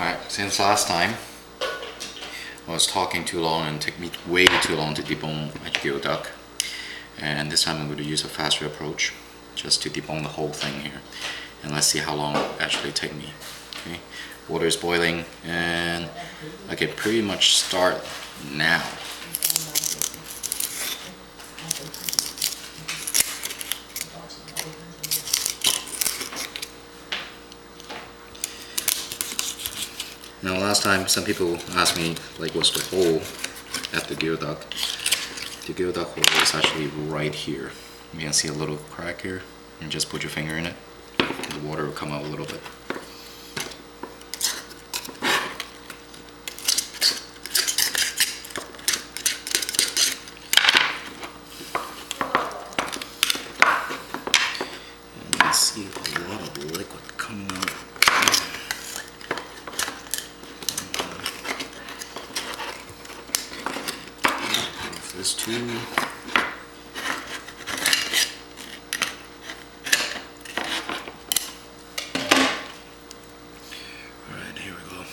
Alright, since last time I was talking too long and took me way too long to debone my geoduck and this time I'm going to use a faster approach just to debone the whole thing here. And let's see how long it actually take me okay? Water is boiling and I can pretty much start now Now last time some people asked me like what's the hole at the geoduck. The geoduck hole is actually right here. You can see a little crack here and just put your finger in it. The water will come out a little bit. And you see a lot of liquid coming out. Move this too. Alright, here we go.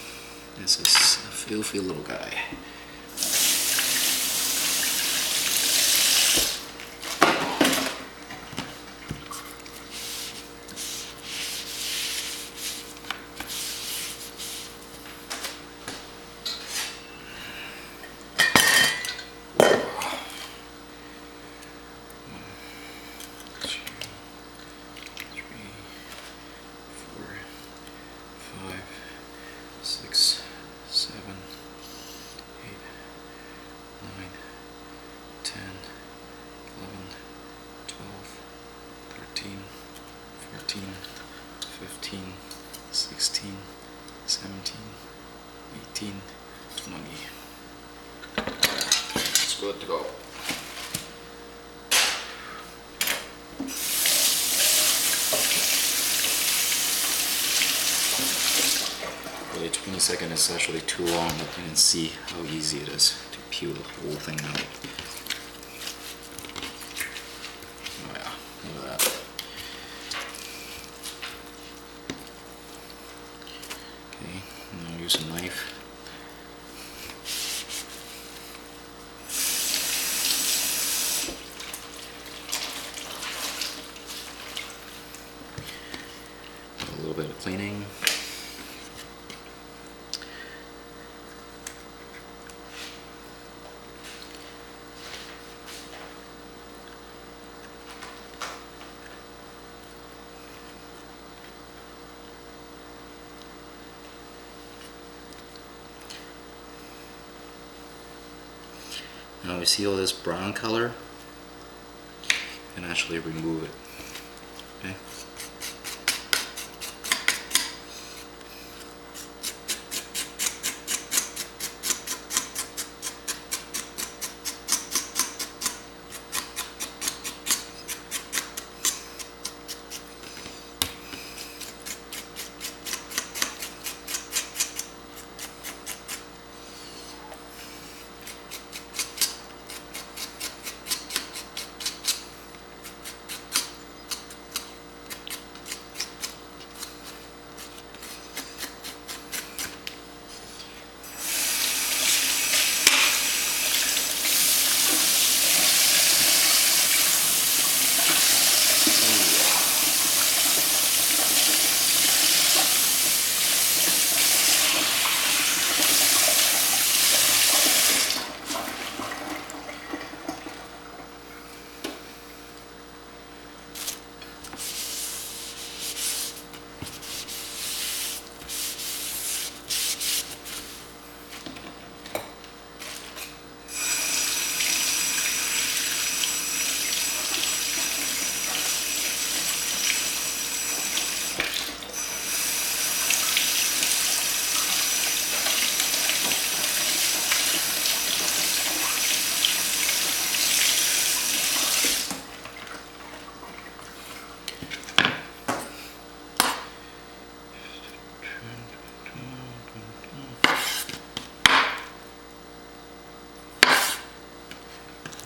This is a filthy little guy. Two, three, four, five, six, seven, eight, nine, ten, eleven, twelve, thirteen, fourteen, fifteen, sixteen, seventeen, eighteen, twenty. It's good to go. Really 20 seconds is actually too long, but you can see how easy it is to peel the whole thing out. Oh yeah, look at that. Okay, now use a knife. A little bit of cleaning. We see all this brown color, you can actually remove it. Okay?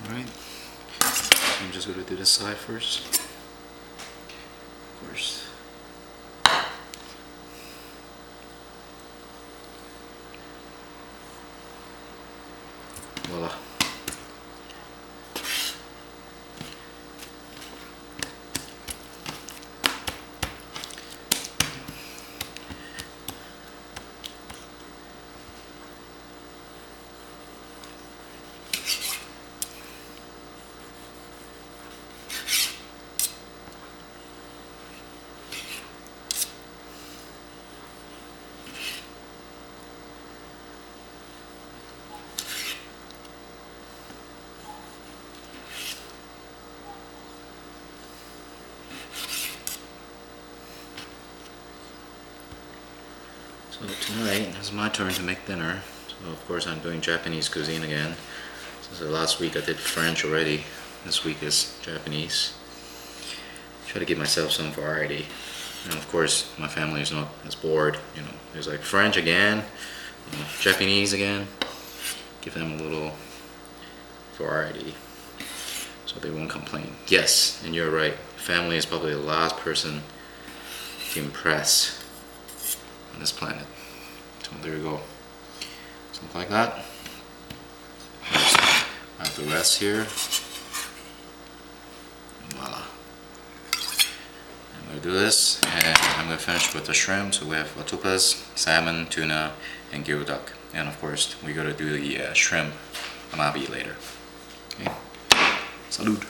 Alright, I'm gonna do side first. Of course. So tonight it's my turn to make dinner. So of course I'm doing Japanese cuisine again. So last week I did French already. This week is Japanese. Try to give myself some variety. And of course my family is not as bored. You know, there's like French again, you know, Japanese again. Give them a little variety so they won't complain. Yes, and you're right. Family is probably the last person to impress on this planet. So there you go. Something like that. I have the rest here. Voila. I'm gonna do this, and I'm gonna finish with the shrimp. So we have watupas, salmon, tuna, and geoduck. And of course, we gotta do the uh, shrimp amaebi later. Okay. Salud.